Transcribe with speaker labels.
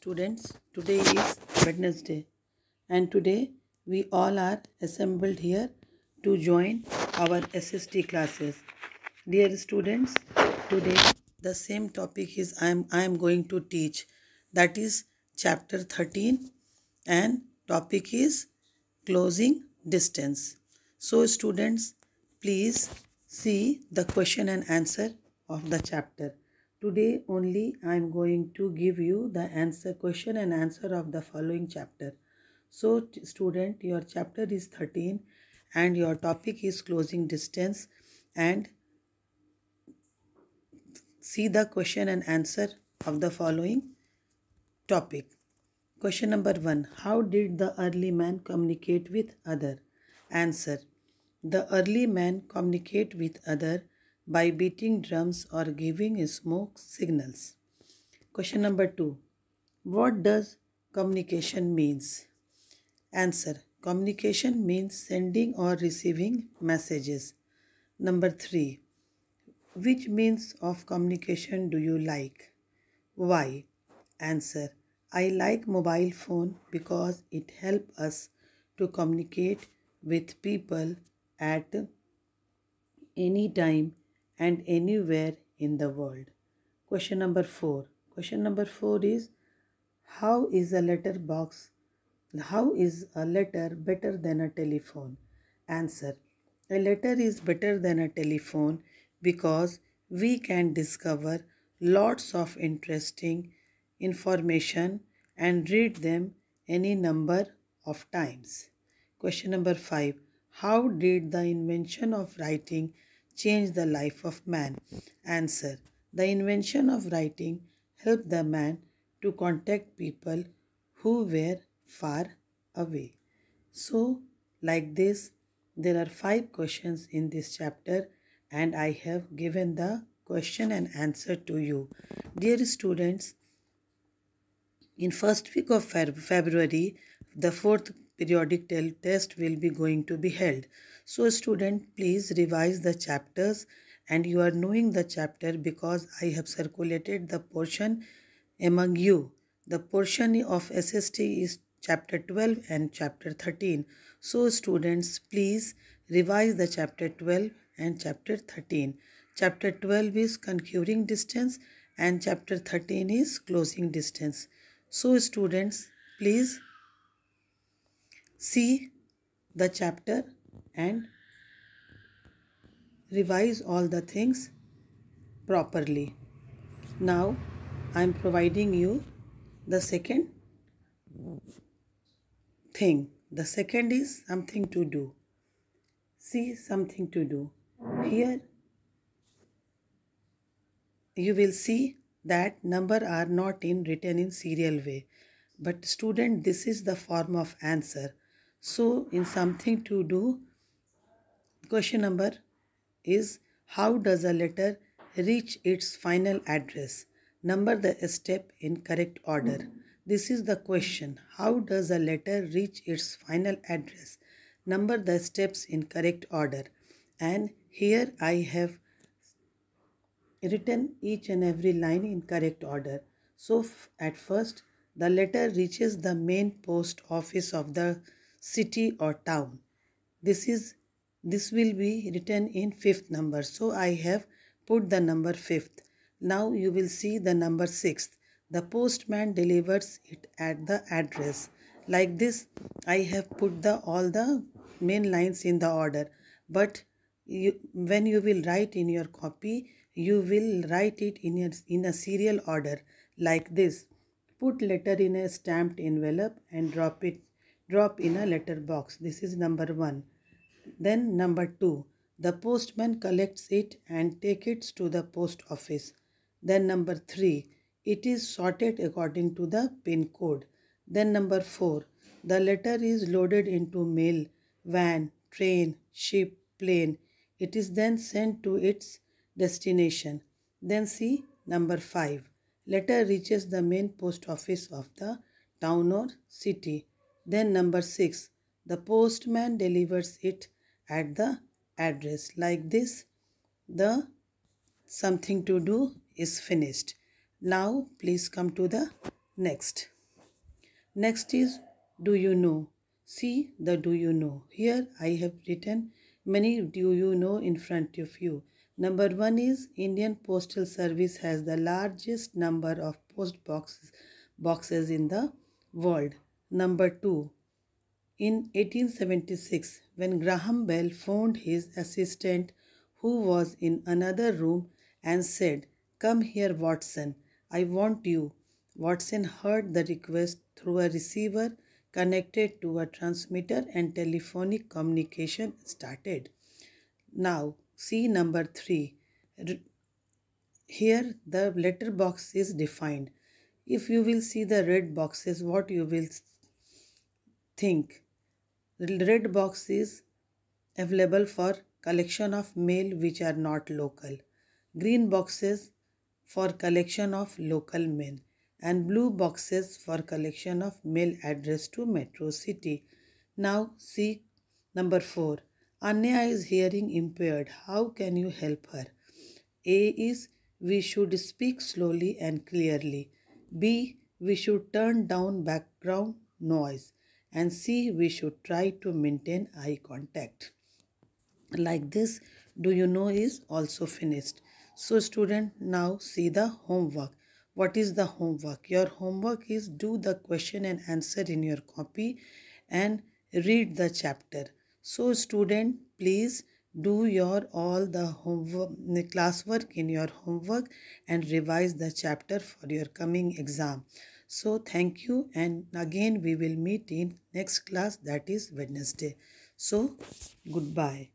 Speaker 1: Students, today is Wednesday, and today we all are assembled here to join our SST classes. Dear students, today the same topic is I am, I am going to teach that is chapter 13 and topic is closing distance. So, students, please see the question and answer of the chapter. Today only I am going to give you the answer question and answer of the following chapter. So student your chapter is 13 and your topic is closing distance and see the question and answer of the following topic. Question number 1 How did the early man communicate with other? Answer The early man communicate with other by beating drums or giving smoke signals. Question number 2 What does communication means? Answer Communication means sending or receiving messages. Number 3 Which means of communication do you like? Why? Answer I like mobile phone because it help us to communicate with people at any time and anywhere in the world. Question number 4. Question number 4 is how is a letter box how is a letter better than a telephone? Answer A letter is better than a telephone because we can discover lots of interesting information and read them any number of times. Question number 5 How did the invention of writing change the life of man? Answer The invention of writing helped the man to contact people who were far away. So, like this, there are five questions in this chapter, and I have given the question and answer to you. Dear students, in first week of February, the fourth periodic test will be going to be held. So, student, please revise the chapters, and you are knowing the chapter because I have circulated the portion among you. The portion of SST is chapter 12 and chapter 13. So, students, please revise the chapter 12 and chapter 13. Chapter 12 is conquering distance and chapter 13 is closing distance. So, students, please see the chapter and revise all the things properly. Now, I am providing you the second thing. The second is something to do. See something to do. Here you will see that number are not in written in serial way. But student, this is the form of answer. So in something to do, question number is how does a letter reach its final address? Number the step in correct order. This is the question. How does a letter reach its final address? Number the steps in correct order. And here I have written each and every line in correct order. So at first the letter reaches the main post office of the city or town. This is this will be written in fifth number. So I have put the number fifth. Now you will see the number sixth. The postman delivers it at the address. Like this, I have put the all the main lines in the order. But you, when you will write in your copy, you will write it in, in a serial order like this. Put letter in a stamped envelope and drop it drop in a letter box. This is number 1. Then number 2. The postman collects it and take it to the post office. Then number 3. It is sorted according to the pin code. Then number 4. The letter is loaded into mail, van, train, ship, plane. It is then sent to its destination. Then see number 5. Letter reaches the main post office of the town or city. Then number 6. The postman delivers it at the address. Like this, the something to do is finished. Now, please come to the next. Next is do you know? See the do you know. Here i have written many do you know in front of you. Number 1 is indian postal service has the largest number of post boxes boxes in the world. Number 2 in 1876 when graham bell phoned his assistant who was in another room and said come here watson i want you Watson heard the request through a receiver connected to a transmitter and telephonic communication started. Now, see number 3. Here the letter box is defined. If you will see the red boxes, what you will think? The red box is available for collection of mail which are not local. Green boxes for collection of local mail and blue boxes for collection of mail address to Metro City. Now see number 4. Anya is hearing impaired. How can you help her? A is we should speak slowly and clearly. B we should turn down background noise. And C we should try to maintain eye contact. Like this, do you know is also finished. So student now see the homework. What is the homework? Your homework is do the question and answer in your copy and read the chapter. So student, please do your all the homework classwork in your homework and revise the chapter for your coming exam. So thank you and again we will meet in next class that is Wednesday. So goodbye.